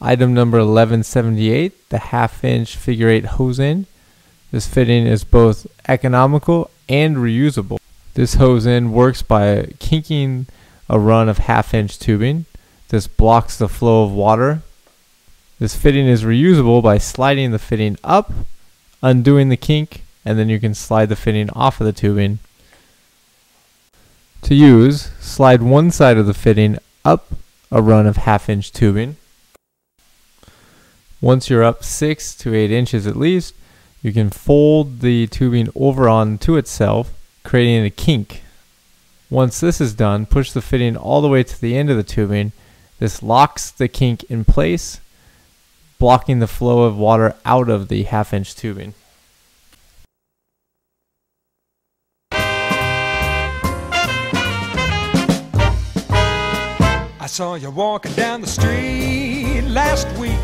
Item number 1178, the half inch figure eight hose end. This fitting is both economical and reusable. This hose end works by kinking a run of half inch tubing. This blocks the flow of water. This fitting is reusable by sliding the fitting up, undoing the kink, and then you can slide the fitting off of the tubing. To use, slide one side of the fitting up a run of half inch tubing. Once you're up 6 to 8 inches at least, you can fold the tubing over onto itself, creating a kink. Once this is done, push the fitting all the way to the end of the tubing. This locks the kink in place, blocking the flow of water out of the half inch tubing. I saw you walking down the street last week